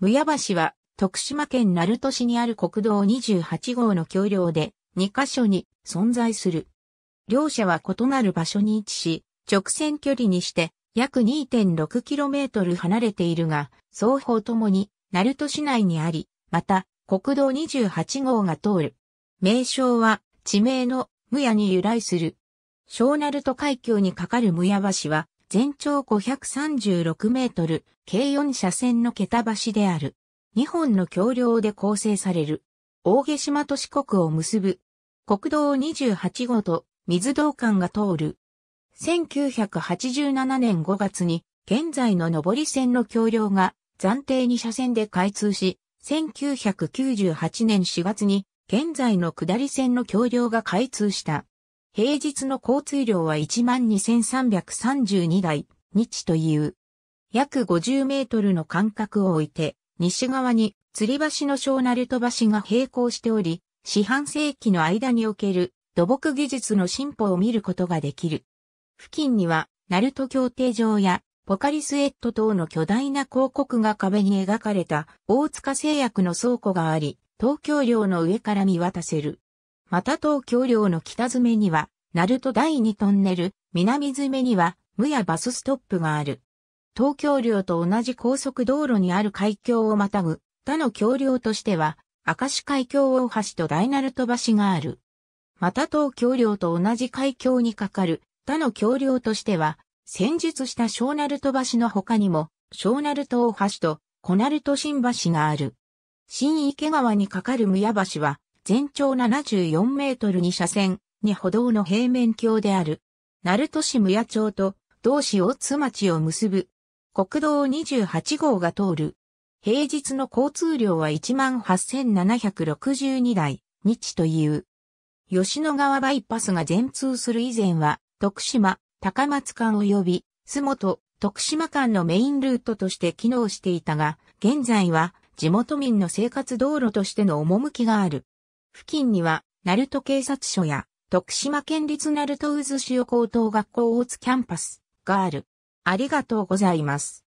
むや橋は徳島県鳴門市にある国道28号の橋梁で2カ所に存在する。両者は異なる場所に位置し、直線距離にして約 2.6km 離れているが、双方ともに鳴門市内にあり、また国道28号が通る。名称は地名の無屋に由来する。小鳴門海峡に架かる無屋橋は全長536メートル、計4車線の桁橋である。2本の橋梁で構成される。大毛島と四国を結ぶ。国道28号と水道管が通る。1987年5月に現在の上り線の橋梁が暫定2車線で開通し、1998年4月に現在の下り線の橋梁が開通した。平日の交通量は12,332台、日という。約50メートルの間隔を置いて、西側に吊り橋の小鳴門橋が並行しており、四半世紀の間における土木技術の進歩を見ることができる。付近には、ナルト協定場やポカリスエット等の巨大な広告が壁に描かれた大塚製薬の倉庫があり、東京領の上から見渡せる。また東京領の北詰には、ナルト第2トンネル、南詰には、無やバスストップがある。東京領と同じ高速道路にある海峡をまたぐ、他の橋梁としては、明石海峡大橋と大鳴門橋がある。また東京領と同じ海峡に架かる他の橋梁としては、戦術した小鳴門橋の他にも、小鳴門大橋と小鳴門新橋がある。新池川に架かる宮橋は、全長74メートルに車線に歩道の平面橋である。鳴門市宮町と同市大津町を結ぶ。国道28号が通る。平日の交通量は18,762台、日という。吉野川バイパスが全通する以前は、徳島、高松間及び、洲本、徳島間のメインルートとして機能していたが、現在は地元民の生活道路としての趣がある。付近には、鳴門警察署や、徳島県立鳴門渦潮高等学校大津キャンパスがある。ありがとうございます。